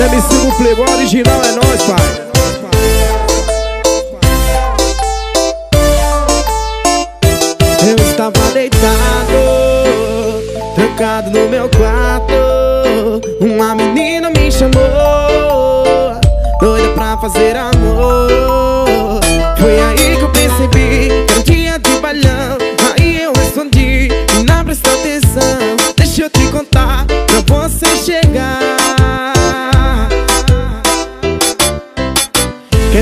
MC do Playboy original é nós, pai. Eu estava deitado, trancado no meu quarto. Uma menina me chamou, doida pra fazer amor. Foi aí que eu percebi que era um dia de balão Aí eu respondi, não presta atenção Deixa eu te contar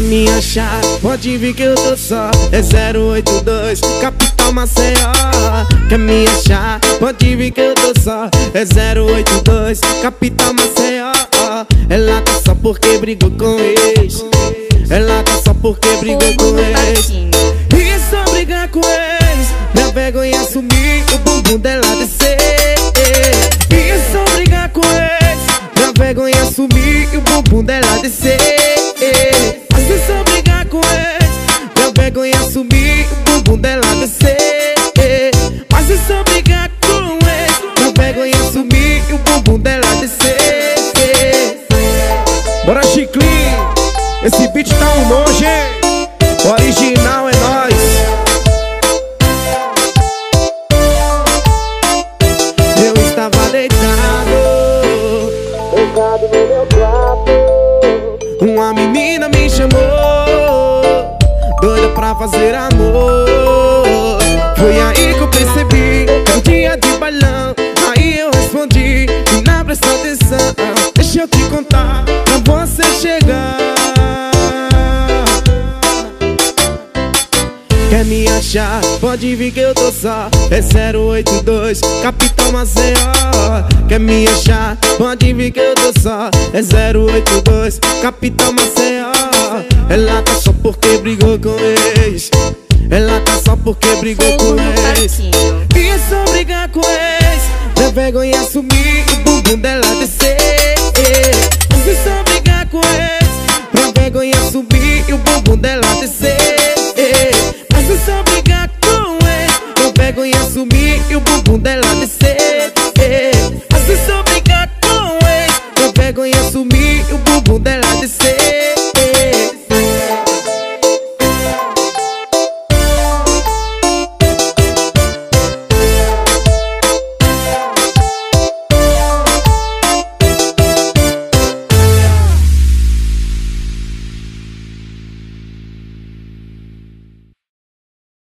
me achar? Pode vir que eu tô só. É 082, capital Maceió. Quer me achar? Pode vir que eu tô só. É 082, capital Maceió. Ela tá só porque brigou com ex Ela tá só porque brigou com ex E é só brigar com ex Minha vergonha assumir o bumbum dela Bora chiclinho Esse beat tá um nojo, hein? Original é nós. Eu estava deitado. Deitado no meu quarto. Uma menina me chamou. Doida pra fazer amor. Foi aí que eu percebi é um dia de balão Deixa eu te contar Pra você chegar Quer me achar? Pode vir que eu tô só. É 082, capital Maceió. Quer me achar? Pode vir que eu tô só. É 082, capital Maceió. Ela tá só porque brigou com ex. Ela tá só porque brigou com ex. E só brigar com ex. Minha vergonha assumir o bumbum dela descer dela descer Mas é só brigar com ele Eu pego e assumir e o bumbum dela descer Mas é só brigar com ele Eu pego e assumir e o bumbum dela descer